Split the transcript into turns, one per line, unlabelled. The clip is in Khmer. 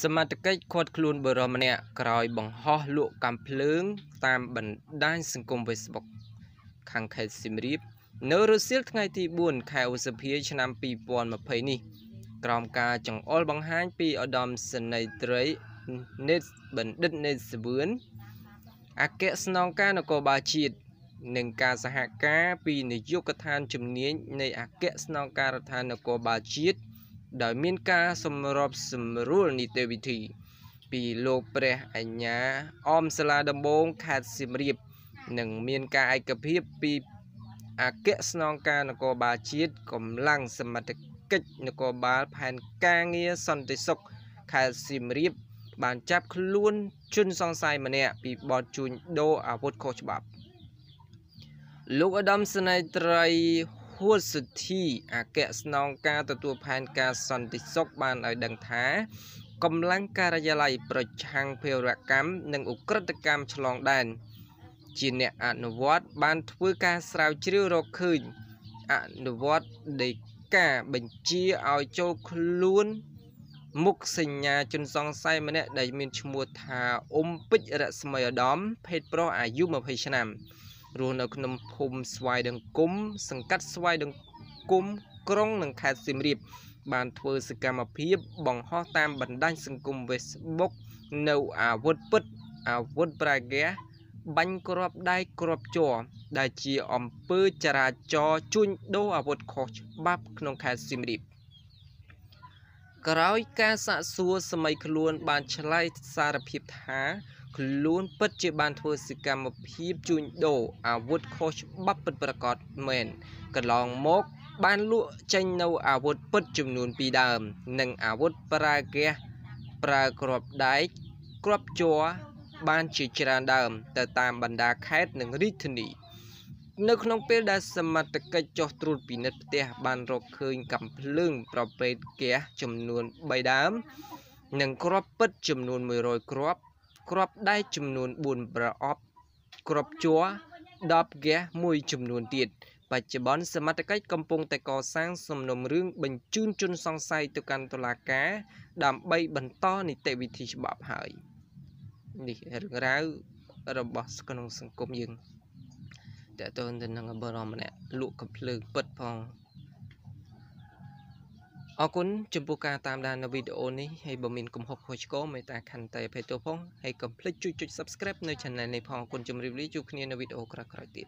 សមត្ថកិច្ចឃាត់ខ្លួនបុរសម្នាក់ក្រោយបង្ហោះលក់កាំភ្លើង តាមបណ្ដាញសង្គម Facebook ខាងខេត្តសៀមរាបនៅរសៀលថ្ងៃទី4ខែឧសភាឆ្នាំ2020នេះក្រោមការចង្អុលបង្ហាញពីឧត្តមសេនីយ៍ត្រីនេតបណ្ឌិតនេតសវឿនអគ្គស្នងការនគរបាលជាតិនិងការសហការពីនាយកដ្ឋានជំនាញនៃអគ្គស្នងការដ្ឋាននគរបាលជាតិ ដោយមានការសម្របសម្រួលនីតិវិធី ពីលោកព្រះអញ្ញាអមសាលាដំបងខេត្តសៀមរាបនិងមានការឯកភាពពីអគ្គស្នងការនគរបាលជាតិកម្លាំងសមត្ថកិច្ចនគរបាលផែនការងារសន្តិសុខខេត្តសៀមរាប បានចាប់ខ្លួនជនសង្ស័យម្នាក់ពីបទជួញដូរអាវុធខុសច្បាប់លោកឧត្តមសេនីយ៍ត្រី ហួតសុធី អគ្គស្នងការទទួលផែនការសន្តិសុខបានឲ្យដឹងថាកម្លាំងការិយាល័យប្រឆាំងភេរវកម្មនិងឧក្រិដ្ឋកម្មឆ្លងដែនជាអ្នកអនុវត្តបានធ្វើការស្រាវជ្រាវរកឃើញអនុវត្តដីកាបញ្ជាឲ្យចូលខ្លួនមុខសញ្ញាជនសង្ស័យម្នាក់ដែលមានឈ្មោះថាអ៊ុំពេជ្ររស្មីឧត្តមភេទប្រុសអាយុ20ឆ្នាំ រស់នៅក្នុងភូមិស្វាយដង្គមសង្កាត់ស្វាយដង្គមក្រុងនិងខេត្តសៀមរាបបានធ្វើសកម្មភាពបង្ហោះតាមបណ្ដាញសង្គម Facebook នៅអាវុធពិតអាវុធប្រាហ្គាបាញ់គ្រាប់ដៃគ្រាប់ជ័រដែលជាអំពើចរាចរណ៍ជួញដូរអាវុធខុសច្បាប់ក្នុងខេត្តសៀមរាប ក្រោយការសាកសួរសម័យខ្លួន បានឆ្លើយសារភាពថា ខ្លួនពិតជាបានធ្វើសកម្មភាពជួញដូរអាវុធខុសច្បាប់ពិតប្រាកដមែនកន្លងមកបានលក់ចេញនៅអាវុធពិតចំនួន2ដើម និងអាវុធប្រើហ្គាសប្រើគ្រាប់ដែកគ្រាប់ជ័របានជាច្រើនដើម ទៅតាមបណ្ដាខេត្តនិងរាជធានី នៅក្នុងពេលដែលសមត្ថកិច្ចចុះត្រួតពិនិត្យផ្ទះបានរកឃើញកំភ្លើងប្រភេទហ្គាសចំនួន3ដើម និងគ្រាប់ពិតចំនួន100គ្រាប់គ្រាប់ដែកចំនួន4ប្រអប់គ្រាប់ជ័រ10ហ្គាសមួយចំនួនទៀតបច្ចុប្បន្នសមត្ថកិច្ចកំពុងតែកសាងសំណុំរឿងបញ្ជូនជនសង្ស័យទៅកាន់តុលាការ ដើម្បីបន្តនីតិវិធីច្បាប់ហើយនេះរឿងរ៉ាវរបស់ក្នុងសង្គមយើង តើតើទៅនឹងបរិមម្នាក់លក់កំភ្លើងពិតផងអរគុណចំពោះការតាមដាននៅវីដេអូនេះហើយបើមានកំហុសខុសឆ្គងមេត្តាខន្តីអភ័យទោសផងហើយកុំភ្លេចជួយចុច Subscribe នៅ Channel នេះផងអរគុណជម្រាបលាជួបគ្នានៅវីដេអូក្រោយៗទៀត